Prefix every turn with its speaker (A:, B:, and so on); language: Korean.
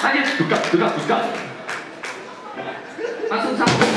A: 사진 누가 누가 누가 한손 잡고